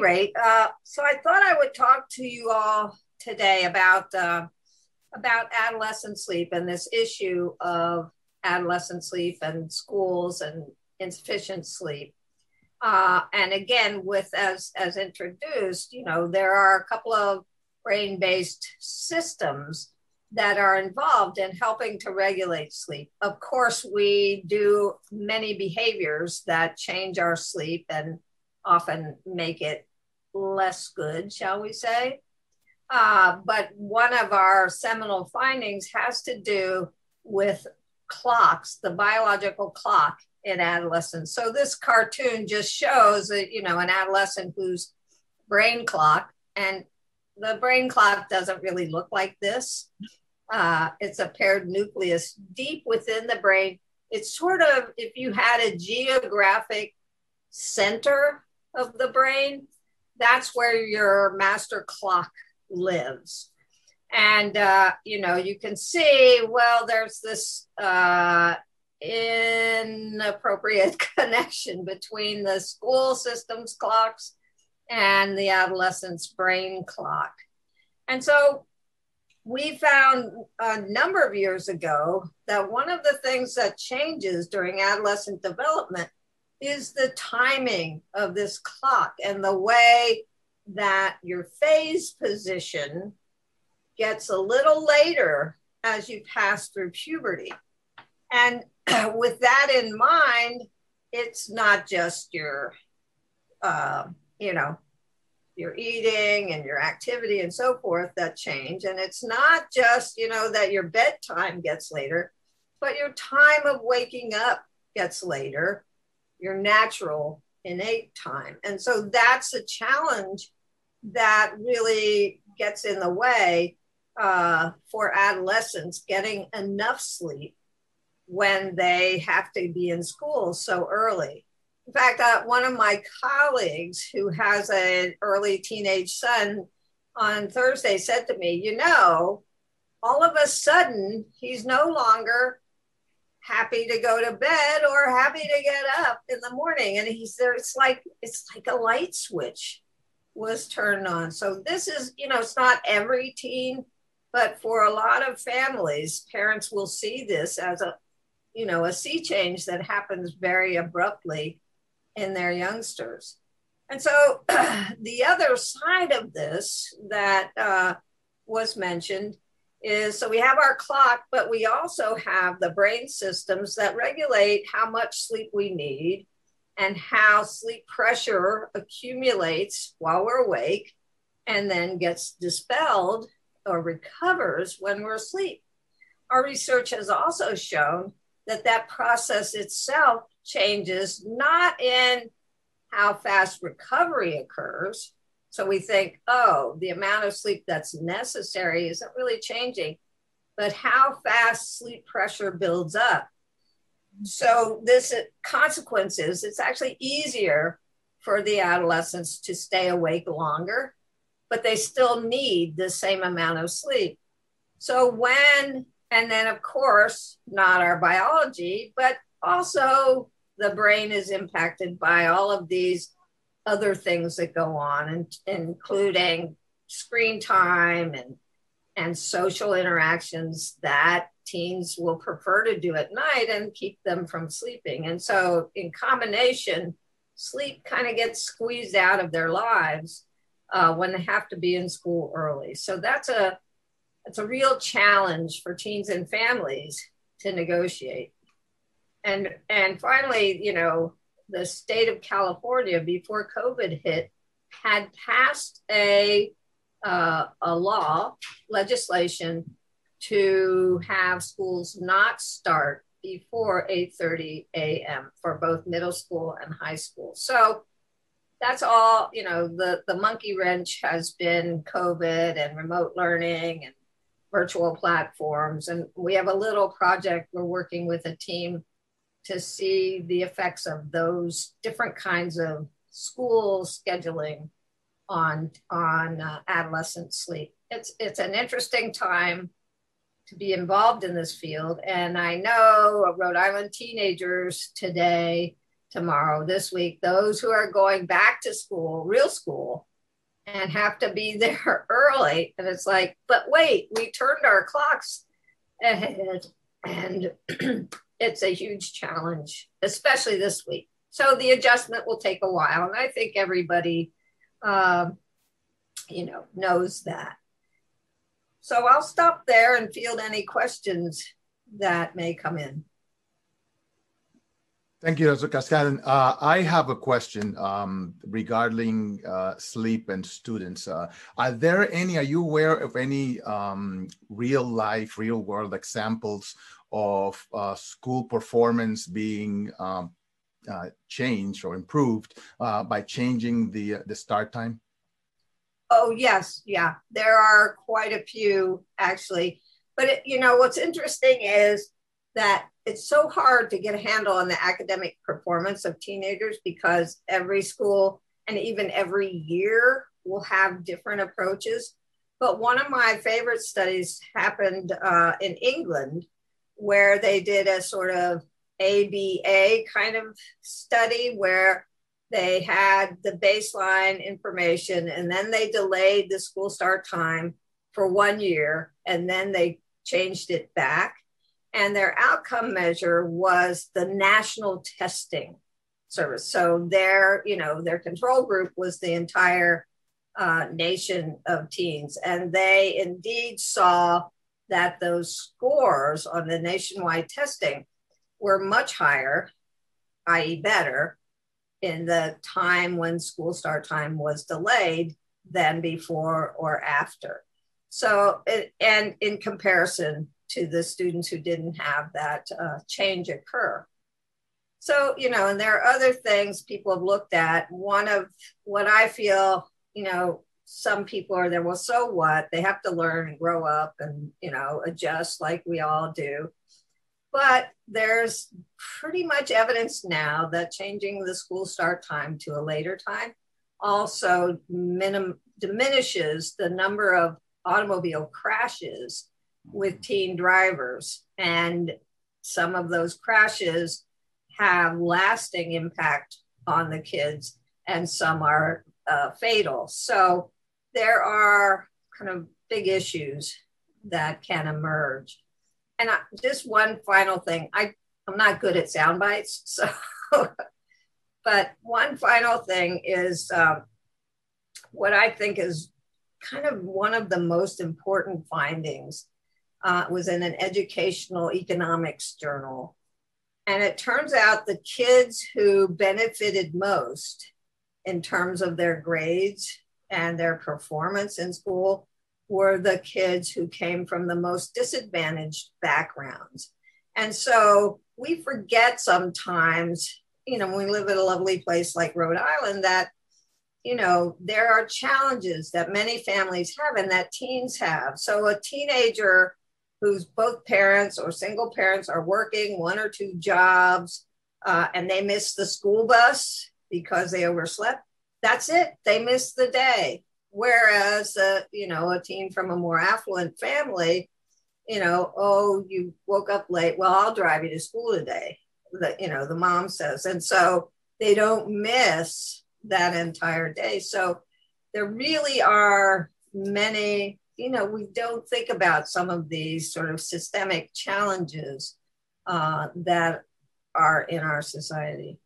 rate, uh, so I thought I would talk to you all today about uh, about adolescent sleep and this issue of adolescent sleep and schools and insufficient sleep. Uh, and again, with as as introduced, you know, there are a couple of brain-based systems that are involved in helping to regulate sleep. Of course, we do many behaviors that change our sleep and often make it less good, shall we say. Uh, but one of our seminal findings has to do with clocks, the biological clock in adolescence. So this cartoon just shows that, you know, an adolescent whose brain clock, and the brain clock doesn't really look like this. Uh, it's a paired nucleus deep within the brain. It's sort of if you had a geographic center of the brain, that's where your master clock lives. And, uh, you know, you can see, well, there's this uh, inappropriate connection between the school system's clocks and the adolescent's brain clock. And so we found a number of years ago that one of the things that changes during adolescent development is the timing of this clock and the way that your phase position gets a little later as you pass through puberty. And with that in mind, it's not just your, uh, you know, your eating and your activity and so forth that change. And it's not just, you know, that your bedtime gets later, but your time of waking up gets later, your natural innate time. And so that's a challenge that really gets in the way uh, for adolescents getting enough sleep when they have to be in school so early. In fact, uh, one of my colleagues who has an early teenage son on Thursday said to me, You know, all of a sudden, he's no longer happy to go to bed or happy to get up in the morning. And he's there, it's like it's like a light switch was turned on. So this is, you know, it's not every teen, but for a lot of families, parents will see this as a, you know, a sea change that happens very abruptly in their youngsters. And so the other side of this that uh, was mentioned is so we have our clock, but we also have the brain systems that regulate how much sleep we need and how sleep pressure accumulates while we're awake and then gets dispelled or recovers when we're asleep. Our research has also shown that that process itself changes not in how fast recovery occurs. So we think, oh, the amount of sleep that's necessary isn't really changing, but how fast sleep pressure builds up. So this uh, consequences it's actually easier for the adolescents to stay awake longer but they still need the same amount of sleep. So when and then of course not our biology but also the brain is impacted by all of these other things that go on and, including screen time and and social interactions that teens will prefer to do at night and keep them from sleeping. And so, in combination, sleep kind of gets squeezed out of their lives uh, when they have to be in school early. So that's a that's a real challenge for teens and families to negotiate. And and finally, you know, the state of California before COVID hit had passed a uh, a law legislation to have schools not start before 8:30 a.m. for both middle school and high school. So that's all, you know, the the monkey wrench has been COVID and remote learning and virtual platforms and we have a little project we're working with a team to see the effects of those different kinds of school scheduling on on uh, adolescent sleep. It's it's an interesting time to be involved in this field. And I know Rhode Island teenagers today tomorrow, this week, those who are going back to school, real school, and have to be there early. And it's like, but wait, we turned our clocks ahead. And it's a huge challenge, especially this week. So the adjustment will take a while. And I think everybody, um, you know, knows that. So I'll stop there and field any questions that may come in. Thank you, Dr. Carskadon. Uh, I have a question um, regarding uh, sleep and students. Uh, are there any, are you aware of any um, real life, real world examples of uh, school performance being um, uh, changed or improved uh, by changing the, the start time? Oh, yes. Yeah. There are quite a few actually. But, it, you know, what's interesting is that it's so hard to get a handle on the academic performance of teenagers because every school and even every year will have different approaches. But one of my favorite studies happened uh, in England where they did a sort of ABA kind of study where they had the baseline information and then they delayed the school start time for one year and then they changed it back. And their outcome measure was the national testing service. So their, you know, their control group was the entire uh, nation of teens. And they indeed saw that those scores on the nationwide testing were much higher, i.e., better, in the time when school start time was delayed than before or after. So, it, and in comparison to the students who didn't have that uh, change occur. So, you know, and there are other things people have looked at. One of what I feel, you know, some people are there, well, so what? They have to learn and grow up and, you know, adjust like we all do. But there's pretty much evidence now that changing the school start time to a later time also minim- diminishes the number of automobile crashes with teen drivers. And some of those crashes have lasting impact on the kids, and some are uh, fatal. So there are kind of big issues that can emerge. And I, just one final thing I, I'm not good at sound bites. So, but one final thing is um, what I think is kind of one of the most important findings uh, was in an educational economics journal. And it turns out the kids who benefited most in terms of their grades and their performance in school were the kids who came from the most disadvantaged backgrounds. And so we forget sometimes, you know, when we live in a lovely place like Rhode Island, that, you know, there are challenges that many families have and that teens have. So a teenager whose both parents or single parents are working one or two jobs uh, and they miss the school bus because they overslept, that's it. They miss the day. Whereas, uh, you know, a teen from a more affluent family, you know, oh, you woke up late. Well, I'll drive you to school today. The, you know, the mom says. And so they don't miss that entire day. So there really are many, you know, we don't think about some of these sort of systemic challenges uh, that are in our society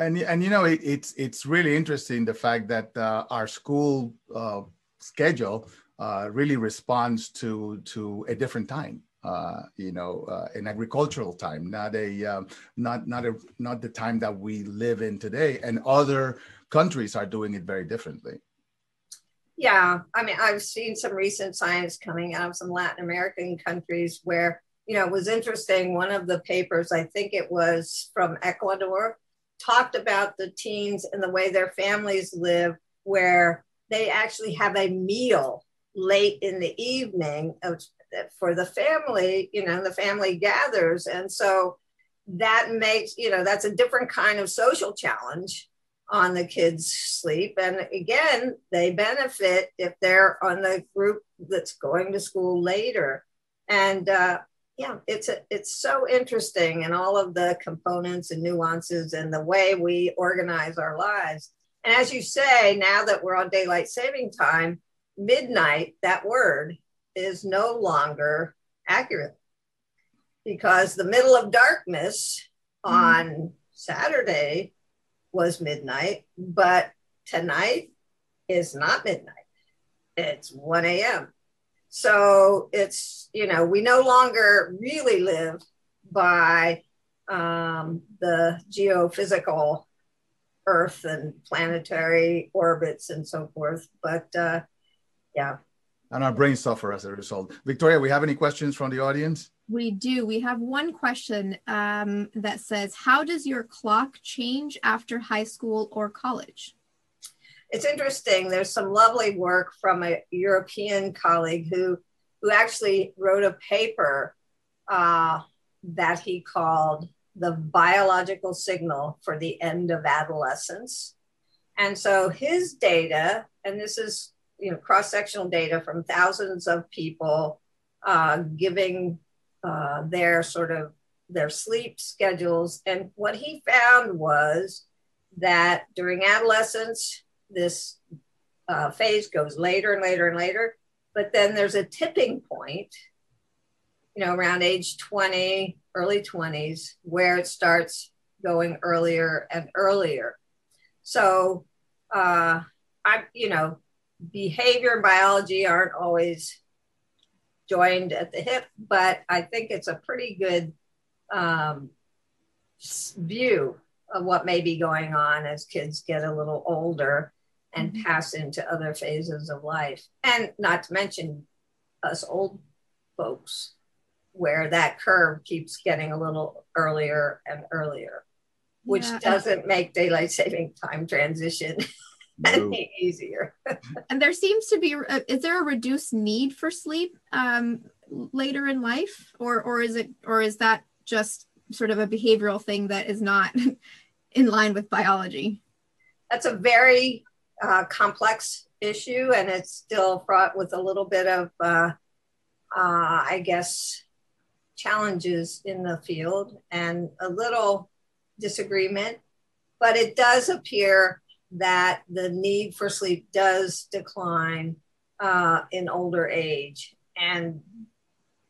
and and you know it, it's it's really interesting the fact that uh, our school uh, schedule uh, really responds to to a different time uh, you know uh, an agricultural time not a um, not not a not the time that we live in today. And other countries are doing it very differently. Yeah i mean i've seen some recent science coming out of some latin american countries where you know it was interesting. One of the papers i think it was from ecuador talked about the teens and the way their families live, where they actually have a meal late in the evening for the family, you know, the family gathers. And so that makes, you know, that's a different kind of social challenge on the kids' sleep. And again, they benefit if they're on the group that's going to school later. And, uh, yeah, it's a, it's so interesting and all of the components and nuances and the way we organize our lives. And as you say, now that we're on daylight saving time, midnight, that word is no longer accurate because the middle of darkness mm. on Saturday was midnight, but tonight is not midnight. It's 1 a.m. So it's, you know, we no longer really live by um, the geophysical Earth and planetary orbits and so forth. But uh, yeah. And our brains suffer as a result. Victoria, we have any questions from the audience? We do. We have one question um, that says How does your clock change after high school or college? It's interesting. There's some lovely work from a European colleague who who actually wrote a paper uh, that he called the biological signal for the end of adolescence. And so his data, and this is you know cross-sectional data from thousands of people uh, giving uh, their sort of their sleep schedules. And what he found was that during adolescence, this uh, phase goes later and later and later. But then there's a tipping point, you know, around age 20, early 20s, where it starts going earlier and earlier. So, uh, I, you know, behavior and biology aren't always joined at the hip, but I think it's a pretty good um, view of what may be going on as kids get a little older and mm-hmm. pass into other phases of life. And not to mention us old folks, where that curve keeps getting a little earlier and earlier, which yeah. doesn't make daylight saving time transition any easier. and there seems to be, uh, is there a reduced need for sleep um, later in life, or or is it, or is that just sort of a behavioral thing that is not in line with biology? That's a very uh, complex issue and it's still fraught with a little bit of, uh, uh, I guess, challenges in the field and a little disagreement. But it does appear that the need for sleep does decline uh, in older age. And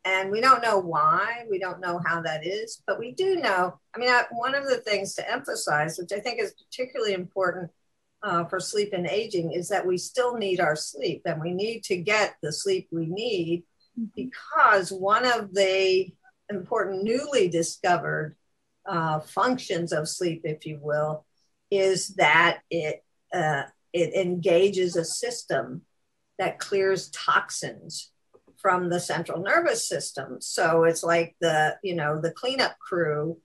and we don't know why we don't know how that is but we do know i mean I, one of the things to emphasize which i think is particularly important uh, for sleep and aging is that we still need our sleep and we need to get the sleep we need mm-hmm. because one of the important newly discovered uh, functions of sleep, if you will, is that it uh, it engages a system that clears toxins from the central nervous system. So it's like the you know the cleanup crew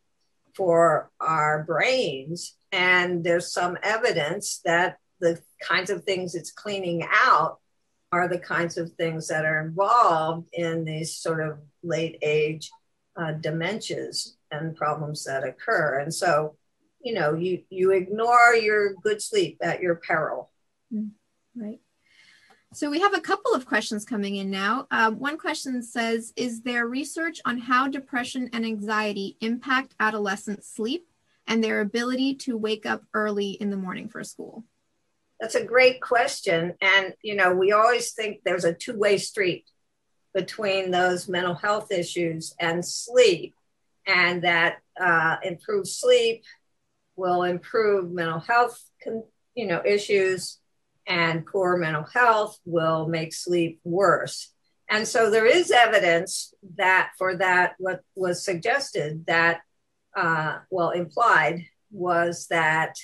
for our brains and there's some evidence that the kinds of things it's cleaning out are the kinds of things that are involved in these sort of late age uh, dementias and problems that occur. And so, you know, you, you ignore your good sleep at your peril. Mm, right. So we have a couple of questions coming in now. Uh, one question says, is there research on how depression and anxiety impact adolescent sleep? and their ability to wake up early in the morning for school? That's a great question. And, you know, we always think there's a two way street between those mental health issues and sleep, and that uh, improved sleep will improve mental health, you know, issues, and poor mental health will make sleep worse. And so there is evidence that for that, what was suggested that uh, well, implied was that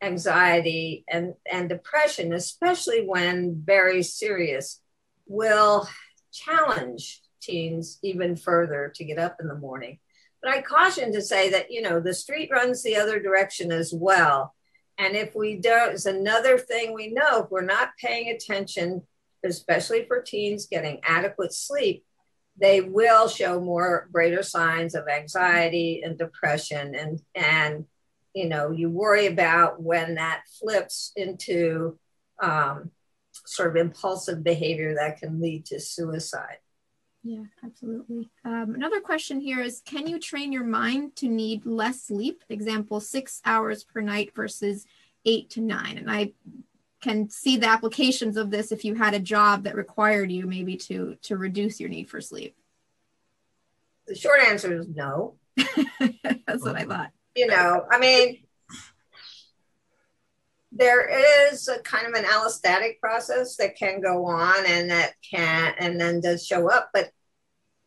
anxiety and, and depression, especially when very serious, will challenge teens even further to get up in the morning. But I caution to say that, you know, the street runs the other direction as well. And if we don't, it's another thing we know if we're not paying attention, especially for teens getting adequate sleep, they will show more greater signs of anxiety and depression. And and you know you worry about when that flips into um, sort of impulsive behavior that can lead to suicide Yeah, absolutely. Um, another question here is Can you train your mind to need less sleep? Example, six hours per night versus eight to nine. And I can see the applications of this if you had a job that required you maybe to to reduce your need for sleep. The short answer is no. That's what I thought. You know, I mean, there is a kind of an allostatic process that can go on and that can and then does show up but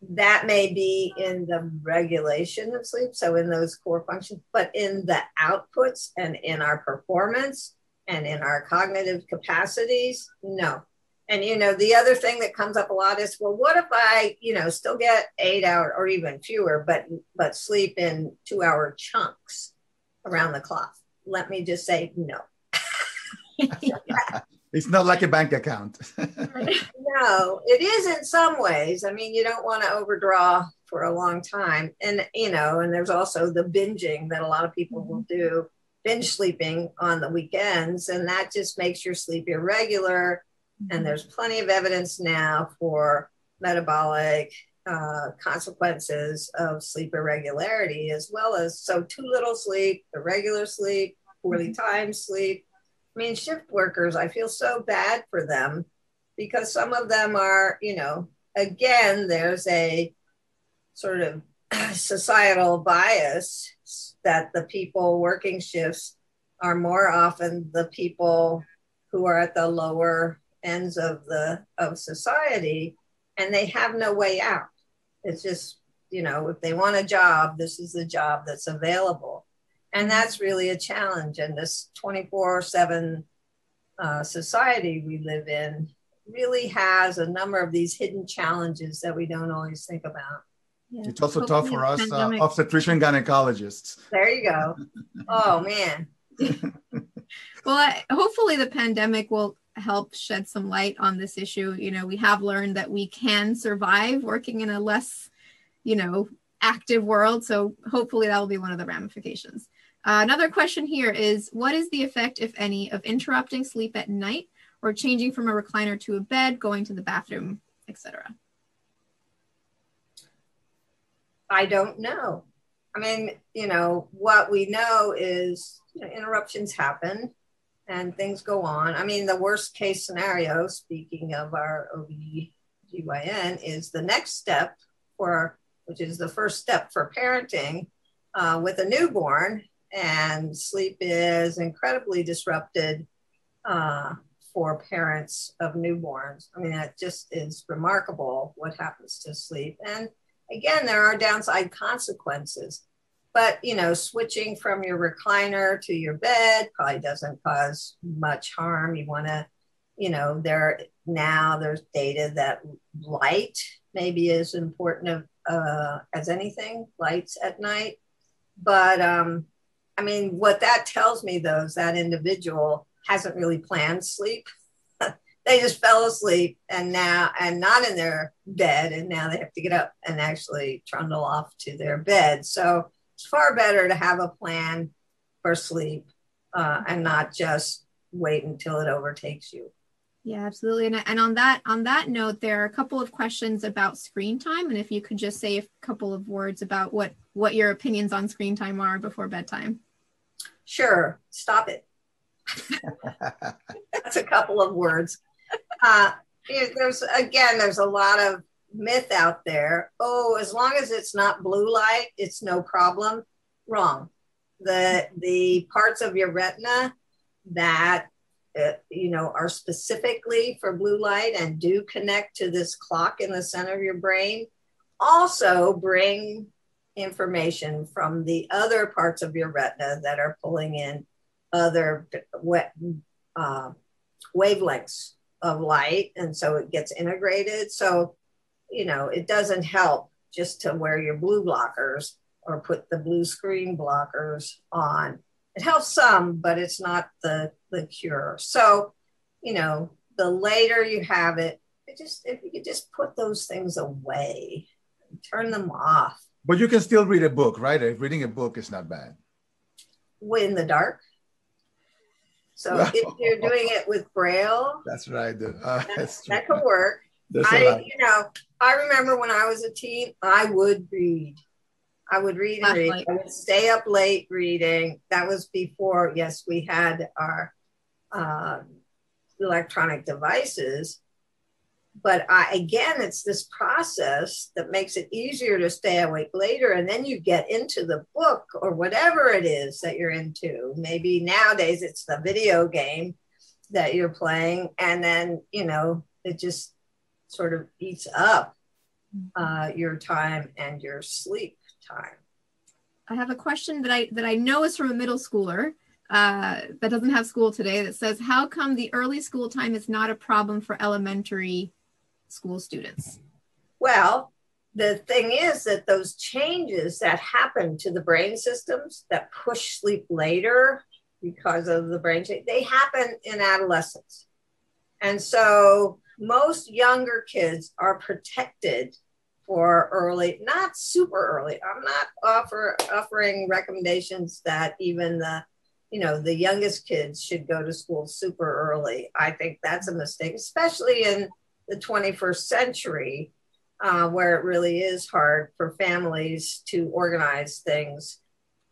that may be in the regulation of sleep so in those core functions but in the outputs and in our performance and in our cognitive capacities no. And you know the other thing that comes up a lot is well what if i you know still get eight hour or even fewer but but sleep in two hour chunks around the clock? Let me just say no it's not like a bank account. no, it is in some ways. I mean, you don't want to overdraw for a long time. And, you know, and there's also the binging that a lot of people will mm-hmm. do, binge sleeping on the weekends. And that just makes your sleep irregular. And mm-hmm. there's plenty of evidence now for metabolic uh, consequences of sleep irregularity, as well as so too little sleep, irregular sleep, poorly mm-hmm. timed sleep, I mean, shift workers, I feel so bad for them because some of them are, you know, again, there's a sort of societal bias that the people working shifts are more often the people who are at the lower ends of the of society and they have no way out. It's just you know if they want a job this is the job that's available and that's really a challenge. And this 24 7 uh, society we live in really has a number of these hidden challenges that we don't always think about. Yeah. it's also tough for us uh, obstetrician gynecologists. There you go. Oh man. Well I, hopefully the pandemic will help shed some light on this issue. You know we have learned that we can survive working in a less you know active world. So hopefully that will be one of the ramifications uh, another question here is what is the effect, if any, of interrupting sleep at night or changing from a recliner to a bed, going to the bathroom, etc.? I don't know. I mean, you know, what we know is you know, interruptions happen and things go on. I mean, the worst case scenario, speaking of our OBGYN, is the next step for, which is the first step for parenting uh, with a newborn, and sleep is incredibly disrupted uh, for parents of newborns. I mean, that just is remarkable what happens to sleep. And again, there are downside consequences. But you know, switching from your recliner to your bed probably doesn't cause much harm. You want to, you know, there now there's data that light maybe is important uh, as anything, lights at night. But um, I mean, what that tells me though is that individual hasn't really planned sleep. they just fell asleep and now and not in their bed and now they have to get up and actually trundle off to their bed. So it's far better to have a plan for sleep uh, and not just wait until it overtakes you. Yeah, absolutely. And, and on that on that note, there are a couple of questions about screen time, and if you could just say a couple of words about what what your opinions on screen time are before bedtime. Sure, stop it. That's a couple of words. Uh, there's again, there's a lot of myth out there. Oh, as long as it's not blue light, it's no problem. Wrong. The the parts of your retina that uh, you know are specifically for blue light and do connect to this clock in the center of your brain also bring information from the other parts of your retina that are pulling in other uh, wavelengths of light. And so it gets integrated. So, you know, it doesn't help just to wear your blue blockers or put the blue screen blockers on. It helps some, but it's not the, the cure. So, you know, the later you have it, it just if you could just put those things away, turn them off, but you can still read a book, right? If reading a book is not bad. In the dark. So if you're doing it with Braille, that's right. Uh, that, that could work. I, you know, I remember when I was a teen, I would read. I would read and read. I would stay up late reading. That was before, yes, we had our uh, electronic devices. But I, again, it's this process that makes it easier to stay awake later. And then you get into the book or whatever it is that you're into. Maybe nowadays it's the video game that you're playing. And then, you know, it just sort of eats up mm-hmm. uh, your time and your sleep time. I have a question that I that I know is from a middle schooler uh, that doesn't have school today that says, "How come the early school time is not a problem for elementary school students?" Well, the thing is that those changes that happen to the brain systems that push sleep later because of the brain change, they happen in adolescence, and so most younger kids are protected for early, not super early. I'm not offer offering recommendations that even the, you know, the youngest kids should go to school super early. I think that's a mistake, especially in the 21st century, uh, where it really is hard for families to organize things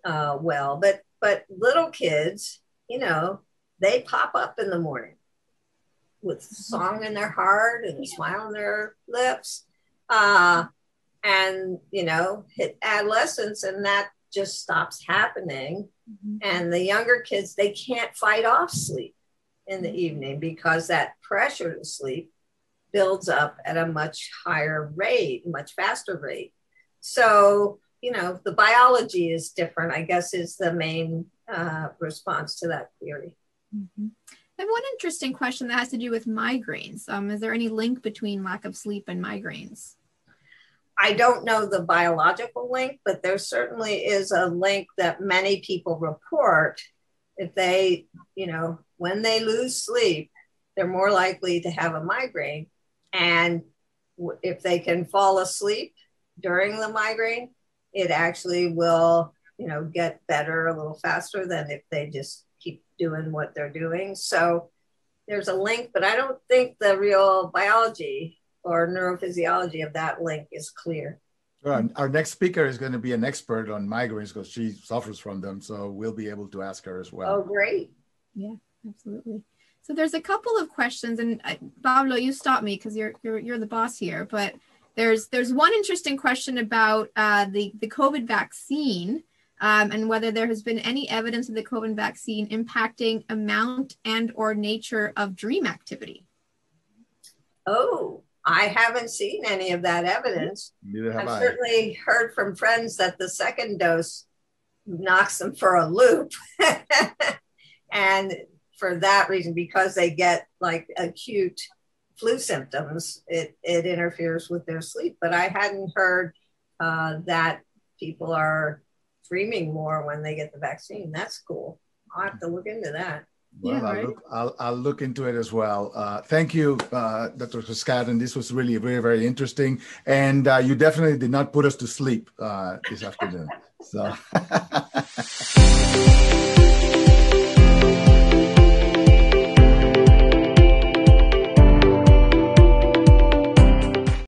uh, well. But but little kids, you know, they pop up in the morning with song in their heart and a smile on their lips uh, and you know hit adolescence and that just stops happening mm-hmm. and the younger kids they can't fight off sleep in the evening because that pressure to sleep builds up at a much higher rate much faster rate so you know the biology is different i guess is the main uh, response to that theory mm-hmm. I have one interesting question that has to do with migraines. Um, is there any link between lack of sleep and migraines? I don't know the biological link, but there certainly is a link that many people report. If they, you know, when they lose sleep, they're more likely to have a migraine. And if they can fall asleep during the migraine, it actually will, you know, get better a little faster than if they just keep doing what they're doing. So there's a link, but I don't think the real biology or neurophysiology of that link is clear. Well, our next speaker is going to be an expert on migraines because she suffers from them. So we'll be able to ask her as well. Oh, great. Yeah, absolutely. So there's a couple of questions, and uh, Pablo, you stop me because you're, you're you're the boss here. But there's there's one interesting question about uh, the the COVID vaccine um, and whether there has been any evidence of the COVID vaccine impacting amount and or nature of dream activity. Oh, I haven't seen any of that evidence. Neither have I've I. certainly heard from friends that the second dose knocks them for a loop. and for that reason, because they get like acute flu symptoms, it, it interferes with their sleep. But I hadn't heard uh, that people are dreaming more when they get the vaccine. That's cool. I'll have to look into that. Well, yeah, I'll, right? look, I'll, I'll, look into it as well. Uh, thank you, uh, Dr. And This was really very, very interesting. And uh, you definitely did not put us to sleep uh, this afternoon. So.